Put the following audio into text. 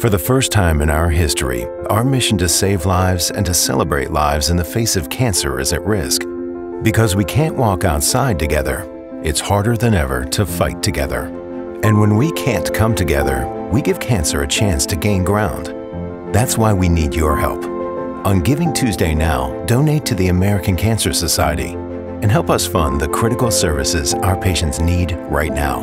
For the first time in our history, our mission to save lives and to celebrate lives in the face of cancer is at risk. Because we can't walk outside together, it's harder than ever to fight together. And when we can't come together, we give cancer a chance to gain ground. That's why we need your help. On Giving Tuesday Now, donate to the American Cancer Society and help us fund the critical services our patients need right now.